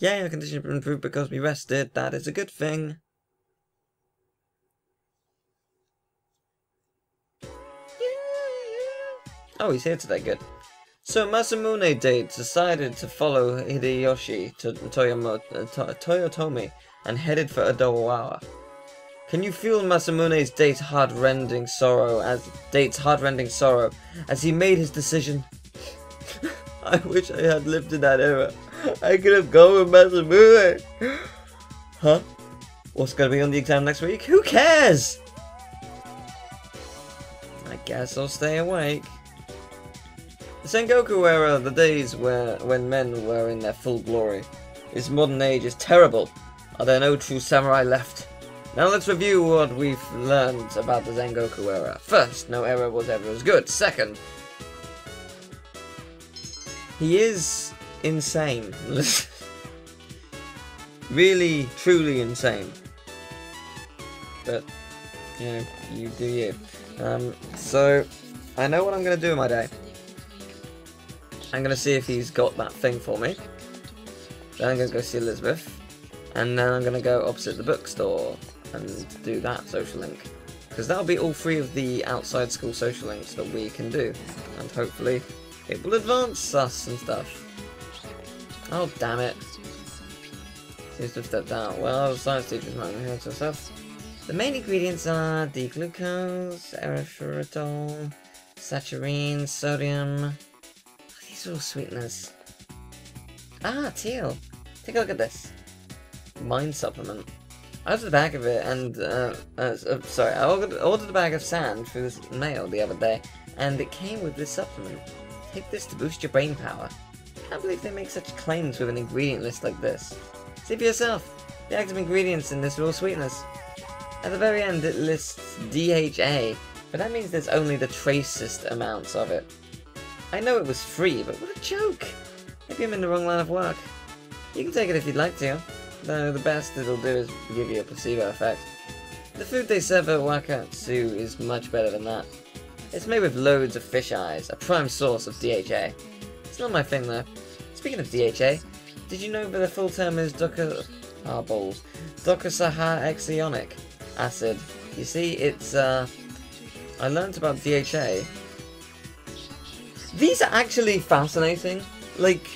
Yay, our condition improved because we rested. That is a good thing. Oh, he's here today, good. So Masamune Date decided to follow Hideyoshi to Toyomo, uh, to Toyotomi and headed for Odawara. Can you feel Masamune's Date's heart-rending sorrow as Date's heart-rending sorrow as he made his decision? I wish I had lived in that era. I could have gone with Masamune. huh? What's gonna be on the exam next week? Who cares? I guess I'll stay awake. The Sengoku era, the days where when men were in their full glory. This modern age is terrible. Are there no true samurai left? Now let's review what we've learned about the Sengoku era. First, no era was ever as good. Second, he is insane. really, truly insane. But, you know, you do you. Um, so, I know what I'm going to do in my day. I'm going to see if he's got that thing for me. Then I'm going to go see Elizabeth. And then I'm going to go opposite the bookstore and do that social link. Because that'll be all three of the outside school social links that we can do. And hopefully it will advance us and stuff. Oh, damn it. Seems to have stepped out. Well, science teachers might stuff. The main ingredients are the glucose, erythritol, saccharin, sodium, these are all sweeteners. Ah, teal. Take a look at this. Mind supplement. I ordered a bag of it and, uh, uh, uh, sorry, I ordered, ordered a bag of sand through the mail the other day, and it came with this supplement. Take this to boost your brain power. I can't believe they make such claims with an ingredient list like this. See for yourself. The active ingredients in this are all sweeteners. At the very end it lists DHA, but that means there's only the tracest amounts of it. I know it was free, but what a joke! Maybe I'm in the wrong line of work. You can take it if you'd like to, though the best it'll do is give you a placebo effect. The food they serve at Wakatsu is much better than that. It's made with loads of fish eyes, a prime source of DHA. Not my thing though. Speaking of DHA, did you know that the full term is Doka... Ah, balls. Docosahexaenoic acid. You see, it's, uh... I learnt about DHA these are actually fascinating. Like,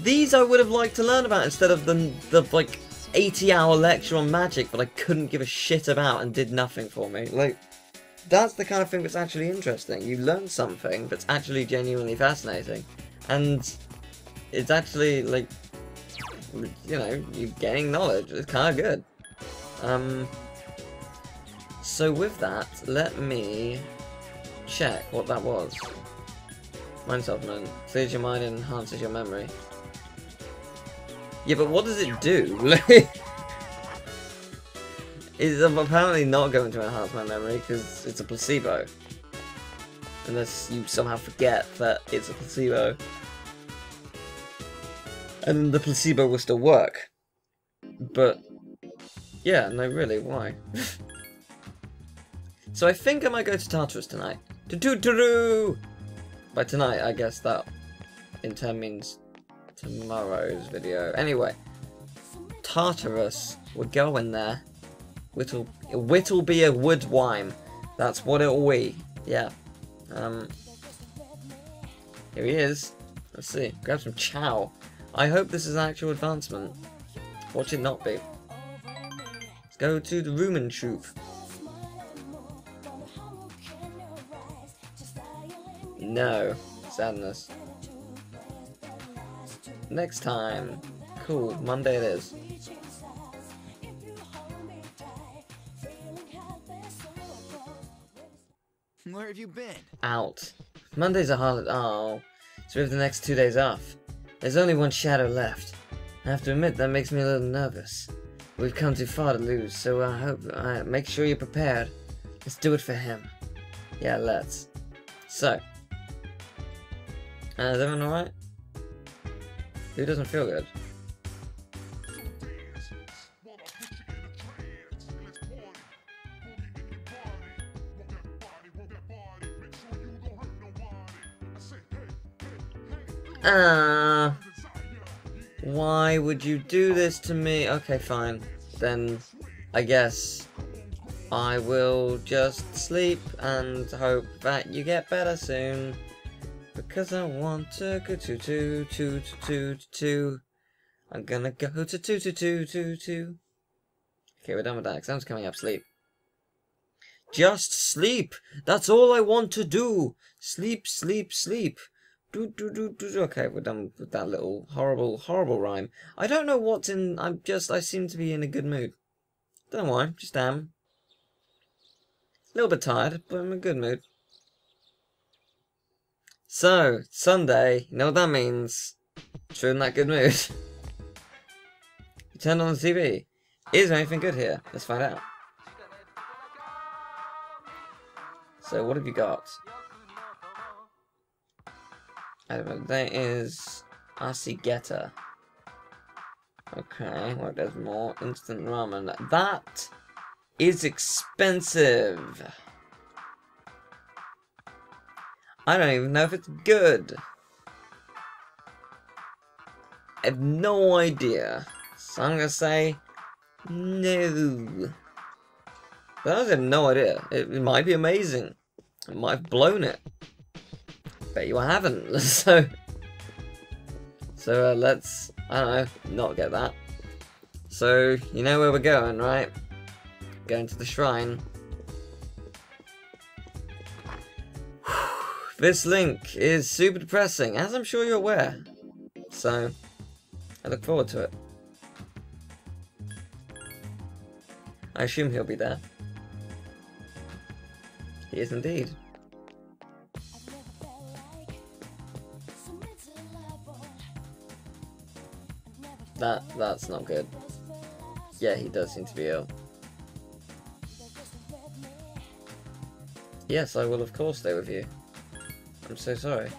these I would have liked to learn about instead of the, the like, 80 hour lecture on magic that I couldn't give a shit about and did nothing for me. Like, that's the kind of thing that's actually interesting. You learn something that's actually genuinely fascinating. And it's actually, like, you know, you're gaining knowledge. It's kind of good. Um, so with that, let me check what that was. Mind supplement. Clears your mind and enhances your memory. Yeah, but what does it do? it's apparently not going to enhance my memory because it's a placebo. Unless you somehow forget that it's a placebo. And the placebo will still work. But, yeah, no really, why? so I think I might go to Tartarus tonight. Do-do-do-do! By tonight, I guess that in turn means tomorrow's video. Anyway, Tartarus, we're going there. Whittle, whittle be a wood wine. That's what it'll be. Yeah. Um. Here he is. Let's see. Grab some chow. I hope this is an actual advancement. Watch it not be. Let's go to the Rumen troop. No. Sadness. Next time. Cool. Monday it is. Have you been? Out. Monday's a holiday. Oh. So we have the next two days off. There's only one shadow left. I have to admit that makes me a little nervous. We've come too far to lose, so I hope uh, make sure you're prepared. Let's do it for him. Yeah, let's. So, uh, is everyone alright? Who doesn't feel good? Uh, Why would you do this to me? Okay, fine. Then, I guess I will just sleep and hope that you get better soon. Because I want to go to two two two two two. I'm gonna go to two two two two two. Okay, we're done with that. Exam's coming up. Sleep. Just sleep. That's all I want to do. Sleep, sleep, sleep. Do, do, do, do. Okay, we're done with that little horrible, horrible rhyme. I don't know what's in. I'm just. I seem to be in a good mood. Don't know why. Just am. A little bit tired, but I'm in a good mood. So, Sunday, you know what that means? True in that good mood. turned on the TV. Is there anything good here? Let's find out. So, what have you got? There is Asigeta. Okay, well, there's more instant ramen. That is expensive. I don't even know if it's good. I have no idea. So I'm gonna say no. But I have no idea. It, it might be amazing. It might have blown it. Bet you I haven't. so, so uh, let's I don't know, not get that. So you know where we're going, right? Going to the shrine. This link is super depressing, as I'm sure you're aware. So, I look forward to it. I assume he'll be there. He is indeed. That that's not good. Yeah, he does seem to be ill. Yes, I will of course stay with you. I'm so sorry.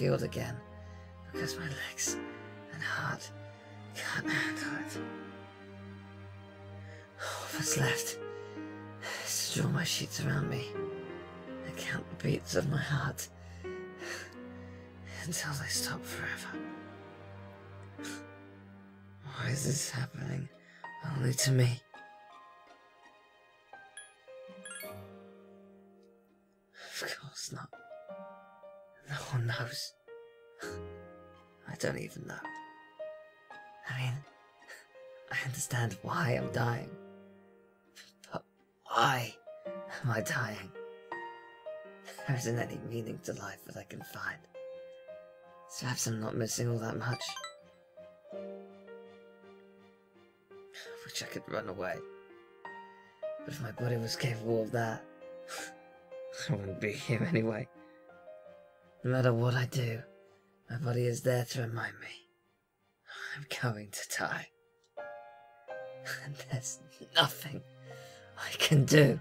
Field again because my legs and heart can't handle it. All that's left is to draw my sheets around me and count the beats of my heart until they stop forever. Why is this happening only to me? Of course not. No knows. I don't even know. I mean, I understand why I'm dying. But why am I dying? There isn't any meaning to life that I can find. So perhaps I'm not missing all that much. I wish I could run away. But if my body was capable of that, I wouldn't be here anyway. No matter what I do, my body is there to remind me I'm going to die. And there's nothing I can do.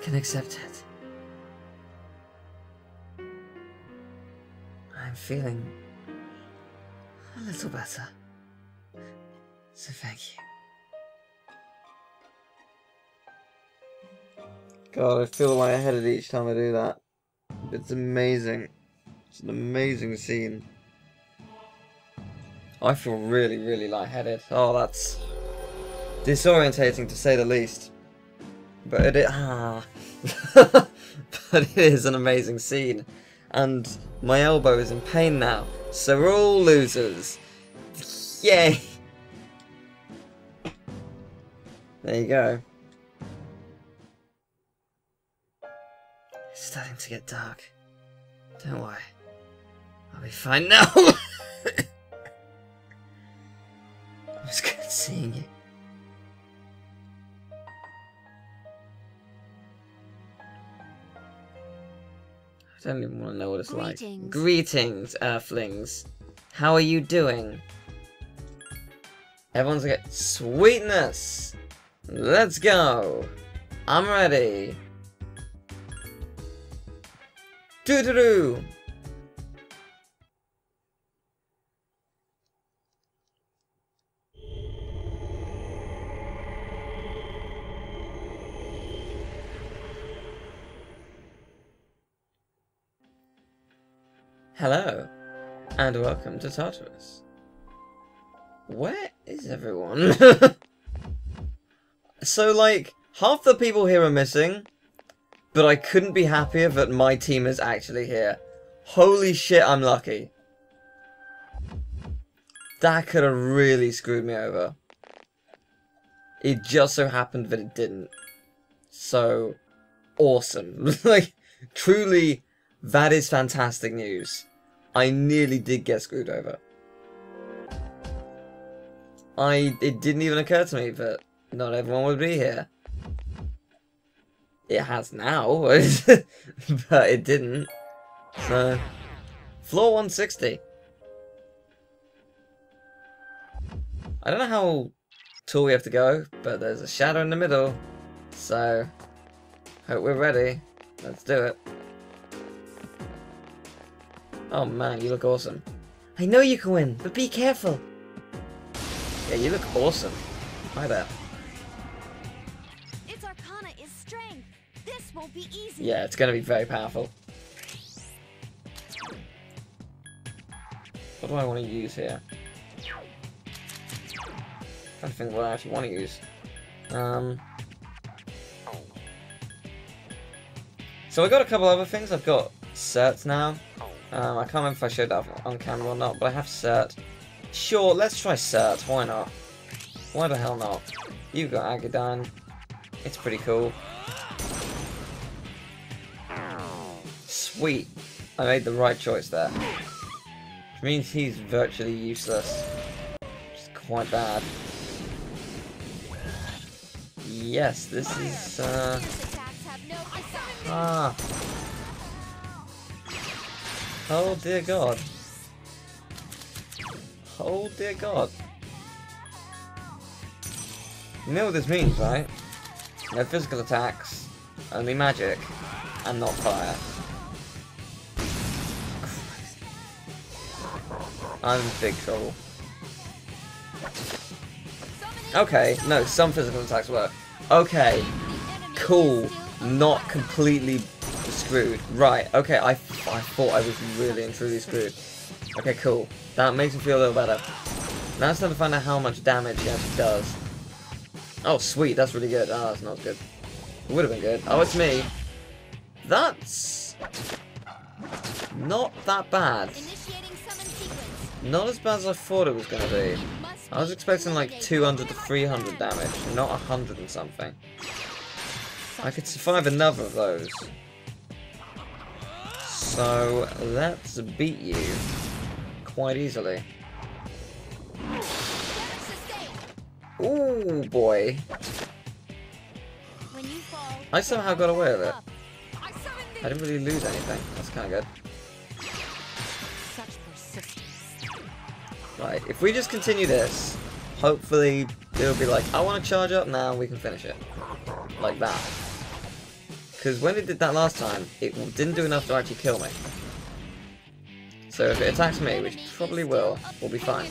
Can accept it. I'm feeling a little better. So thank you. God, I feel lightheaded each time I do that. It's amazing. It's an amazing scene. I feel really, really lightheaded. Oh, that's disorientating to say the least. But it, ah. but it is an amazing scene. And my elbow is in pain now, so we're all losers. Yay! There you go. It's starting to get dark. Don't worry. I'll be fine now. it was good seeing you. I don't even want to know what it's Greetings. like. Greetings, Earthlings. How are you doing? Everyone's like, sweetness! Let's go! I'm ready! Doo doo doo! Hello, and welcome to Tartarus. Where is everyone? so, like, half the people here are missing, but I couldn't be happier that my team is actually here. Holy shit, I'm lucky. That could have really screwed me over. It just so happened that it didn't. So, awesome. like, truly, that is fantastic news. I nearly did get screwed over. I it didn't even occur to me that not everyone would be here. It has now, but it didn't. So, floor 160. I don't know how tall we have to go, but there's a shadow in the middle. So, hope we're ready. Let's do it. Oh man, you look awesome. I know you can win, but be careful. Yeah, you look awesome. Hi there. Its arcana is strength. This won't be easy. Yeah, it's gonna be very powerful. What do I want to use here? trying to think what I actually want to use. Um. So I got a couple other things. I've got Surts now. Um, I can't remember if I showed that on camera or not, but I have Surt. Sure, let's try Surt. Why not? Why the hell not? You've got Agidyne. It's pretty cool. Sweet. I made the right choice there. Which means he's virtually useless. Which is quite bad. Yes, this is, uh... Fierce attacks have no precise- Ah. Oh dear god. Oh dear god. You know what this means, right? No physical attacks, only magic, and not fire. I'm in big trouble. Okay, no, some physical attacks work. Okay, cool. Not completely screwed. Right, okay, I, I thought I was really and truly screwed. Okay, cool. That makes me feel a little better. Now it's time to find out how much damage he actually does. Oh, sweet, that's really good. Oh, that's not good. It would have been good. Oh, it's me. That's... Not that bad. Initiating summon sequence. Not as bad as I thought it was going to be. I was expecting like 200 to 300 damage, not 100 and something. I could survive another of those. So, let's beat you quite easily. Ooh, boy. I somehow got away with it. I didn't really lose anything. That's kind of good. Right, if we just continue this, hopefully it'll be like, I want to charge up now, we can finish it. Like that. Because when it did that last time, it didn't do enough to actually kill me. So if it attacks me, which probably will, we'll be fine.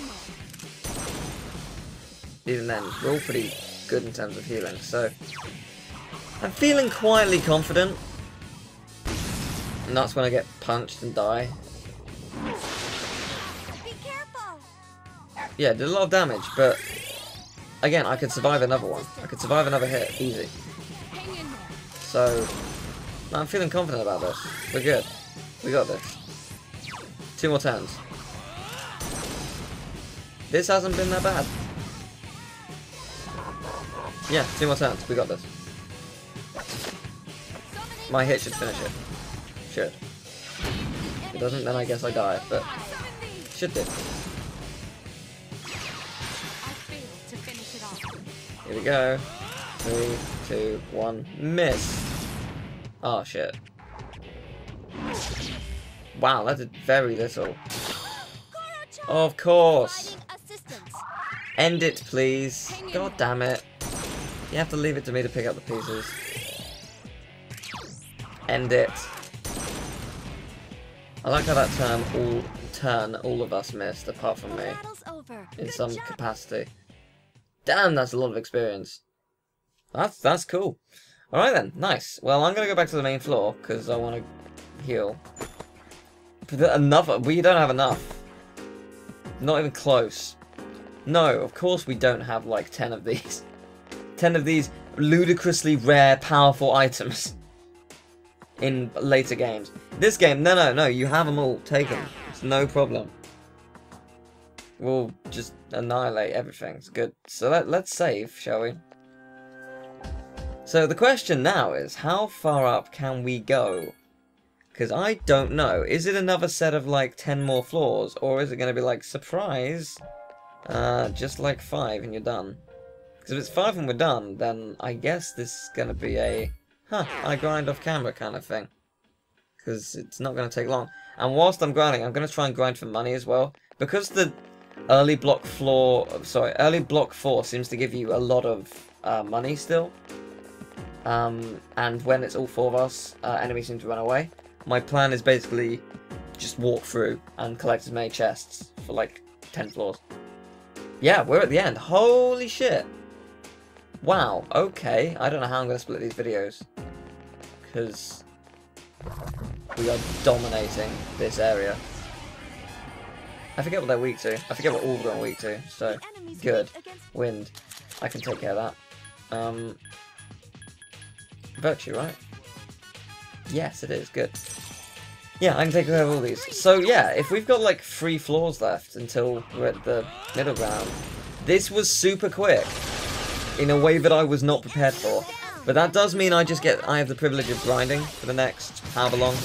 Even then, we're all pretty good in terms of healing, so... I'm feeling quietly confident. And that's when I get punched and die. Be careful. Yeah, did a lot of damage, but again, I could survive another one. I could survive another hit, easy. Hang in there. So, I'm feeling confident about this. We're good. We got this. Two more turns. This hasn't been that bad. Yeah, two more turns. We got this. My hit should finish it. Should. If it doesn't, then I guess I die, but should do. I failed to finish it off. Here we go. Three, two, one. Miss. Oh, shit. Wow, that did very little. Of course. End it, please. God damn it. You have to leave it to me to pick up the pieces. End it. I like how that turn all turn all of us missed, apart from me, in some capacity. Damn, that's a lot of experience. That's that's cool. All right then, nice. Well, I'm gonna go back to the main floor because I want to heal. But Another, we don't have enough. Not even close. No, of course we don't have like 10 of these. 10 of these ludicrously rare, powerful items in later games. This game, no, no, no, you have them all. Take them. It's no problem. We'll just annihilate everything. It's good. So let, let's save, shall we? So the question now is, how far up can we go? Because I don't know. Is it another set of like 10 more floors? Or is it going to be like, surprise, uh, just like 5 and you're done? Because if it's 5 and we're done, then I guess this is going to be a, huh, I grind off camera kind of thing. Because it's not going to take long. And whilst I'm grinding, I'm going to try and grind for money as well. Because the early block floor, sorry, early block 4 seems to give you a lot of uh, money still. Um, and when it's all four of us, uh, enemies seem to run away. My plan is basically just walk through and collect as many chests for like 10 floors. Yeah, we're at the end. Holy shit. Wow, okay. I don't know how I'm going to split these videos. Because we are dominating this area. I forget what they're weak to. I forget what all of them are weak to. So, good. wind. I can take care of that. Um, virtue, right? Yes, it is. Good. Yeah, I can take care of all these. So yeah, if we've got like three floors left until we're at the middle ground, this was super quick in a way that I was not prepared for. But that does mean I just get I have the privilege of grinding for the next however long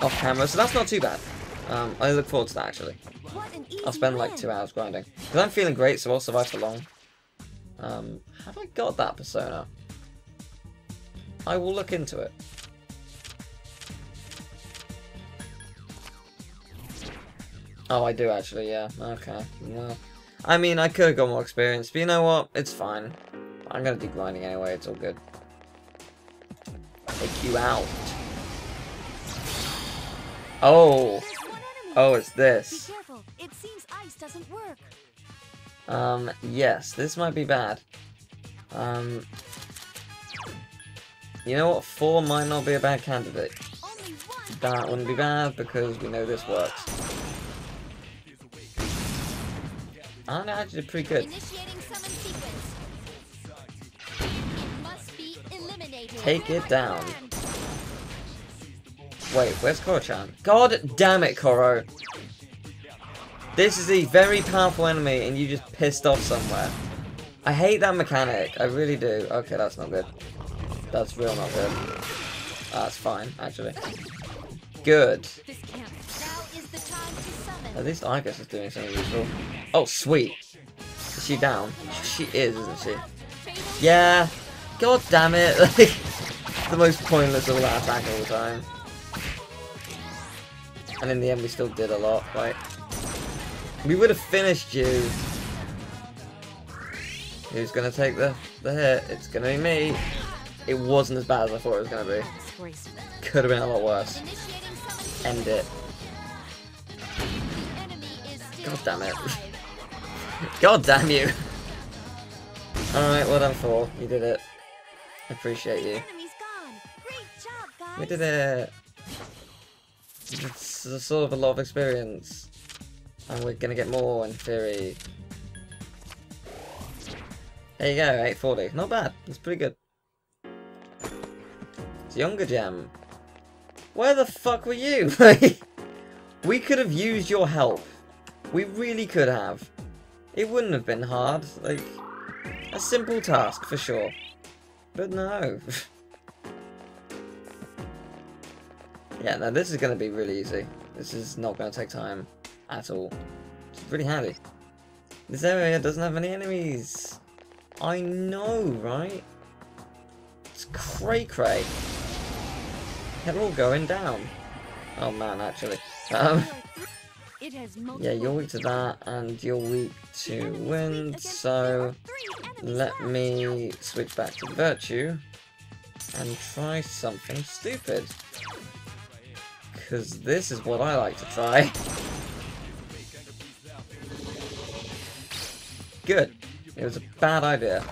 off camera, so that's not too bad. Um, I look forward to that actually. I'll spend like two hours grinding. Because I'm feeling great, so I'll survive for long. Um, have I got that persona? I will look into it. Oh, I do actually, yeah. Okay. Well, I mean, I could have got more experience, but you know what? It's fine. I'm gonna do grinding anyway, it's all good. Take you out. Oh! There's one enemy. Oh, it's this. It seems ice doesn't work. Um, yes, this might be bad. Um, you know what? Four might not be a bad candidate. That wouldn't be bad because we know this works. And actually pretty good. Initiating summon sequence. It must be eliminated. Take it down. Wait, where's Koro-chan? God damn it, Koro! This is a very powerful enemy and you just pissed off somewhere. I hate that mechanic, I really do. Okay, that's not good. That's real not good. That's fine, actually. Good. This can't. Now is the time to summon. At least Argus is doing something useful. Oh, sweet. Is she down? She is, isn't she? Yeah. God damn it. Like, the most pointless all out attack all the time. And in the end, we still did a lot, right? We would have finished you. Who's gonna take the, the hit? It's gonna be me. It wasn't as bad as I thought it was gonna be. Could have been a lot worse. End it. God damn it. God damn you! Alright, well done, Thor. You did it. I appreciate you. We did it! It's a sort of a lot of experience. And we're gonna get more in theory. There you go, 840. Not bad. It's pretty good. Younger Gem. Where the fuck were you? We could have used your help. We really could have. It wouldn't have been hard. Like, a simple task for sure. But no. yeah, no, this is going to be really easy. This is not going to take time at all. It's really handy. This area doesn't have any enemies. I know, right? It's cray cray. They're all going down. Oh man, actually. Um, yeah, you're weak to that, and you're weak to wind, so let me switch back to virtue and try something stupid. Because this is what I like to try. Good. It was a bad idea.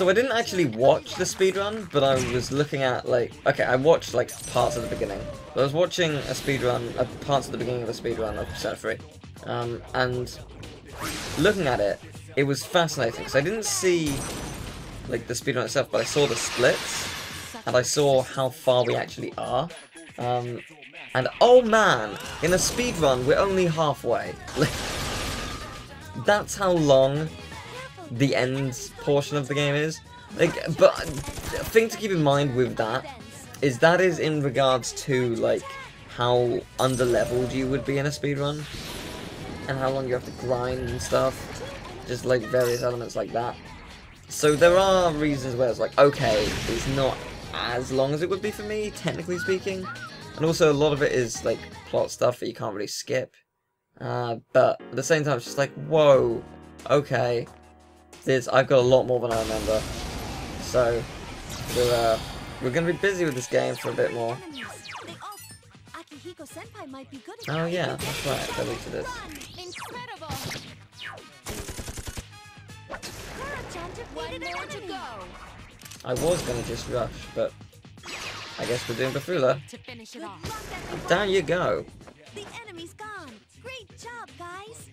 So I didn't actually watch the speedrun, but I was looking at like okay, I watched like parts of the beginning. I was watching a speedrun, uh, parts of the beginning of a speedrun of Persona 3, um, and looking at it, it was fascinating because I didn't see like the speedrun itself, but I saw the splits and I saw how far we actually are. Um, and oh man, in a speedrun we're only halfway. That's how long the end portion of the game is. Like, but the thing to keep in mind with that is that is in regards to like how underleveled you would be in a speedrun and how long you have to grind and stuff. Just like various elements like that. So there are reasons where it's like, okay, it's not as long as it would be for me, technically speaking. And also a lot of it is like plot stuff that you can't really skip. Uh, but at the same time, it's just like, whoa, okay, this I've got a lot more than I remember. So we're uh, we're gonna be busy with this game for a bit more. Oh yeah, that's right. Go to this. To. I was gonna just rush, but I guess we're doing Bufula. To. Down you go. The enemy's gone. Great job, guys.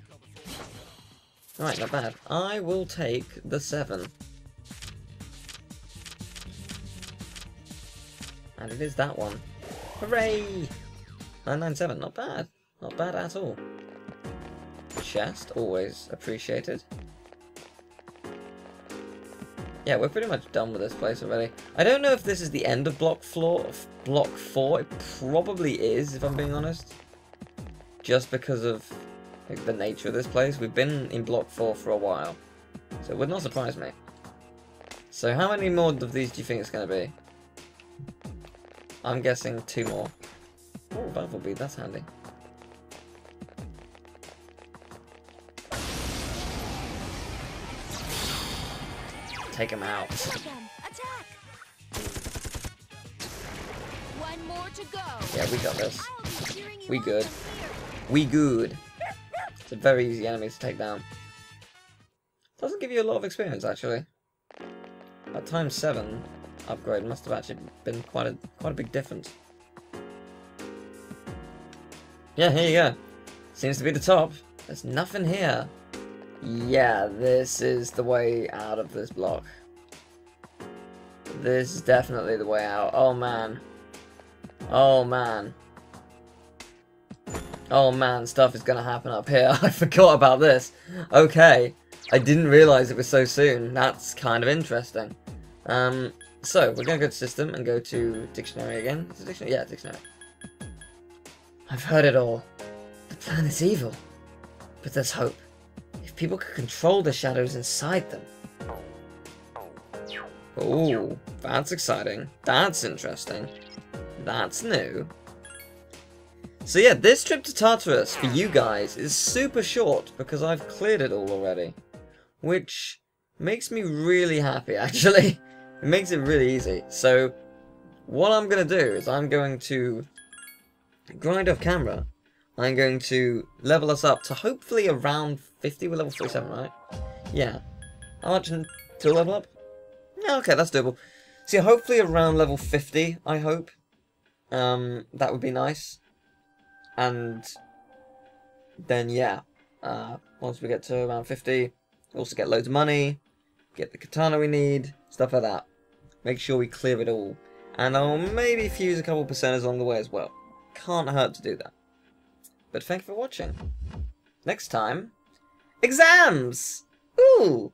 Right, not bad. I will take the seven. And it is that one. Hooray! 997, not bad. Not bad at all. Chest, always appreciated. Yeah, we're pretty much done with this place already. I don't know if this is the end of block floor, block four. It probably is, if I'm being honest. Just because of like, the nature of this place. We've been in block four for a while, so it would not surprise me. So how many more of these do you think it's going to be? I'm guessing two more. Oh, Bead, that's handy. Take him out. Attack. One more to go. Yeah, we got this. I'll be cheering you We good. We good. It's a very easy enemy to take down. Doesn't give you a lot of experience, actually. That times 7 upgrade must have actually been quite a quite a big difference. Yeah, here you go. Seems to be the top. There's nothing here. Yeah, this is the way out of this block. This is definitely the way out. Oh man. Oh man. Oh man, stuff is gonna happen up here. I forgot about this. Okay. I didn't realise it was so soon. That's kind of interesting. Um, so, we're gonna go to system and go to dictionary again. Dictionary? Yeah, dictionary. I've heard it all. The plan is evil. But there's hope. If people could control the shadows inside them. Ooh, that's exciting. That's interesting. That's new. So yeah, this trip to Tartarus for you guys is super short because I've cleared it all already. Which makes me really happy actually. It makes it really easy. So what I'm going to do is I'm going to grind off camera. I'm going to level us up to hopefully around 50. We're level 47, right? Yeah. How much until level up? Yeah, okay, that's doable. See, hopefully around level 50, I hope. Um, that would be nice. And then, yeah, uh, once we get to around 50, also get loads of money, get the katana we need, stuff like that. Make sure we clear it all. And I'll maybe fuse a couple percenters along the way as well. Can't hurt to do that. But thank you for watching. Next time, exams! Ooh!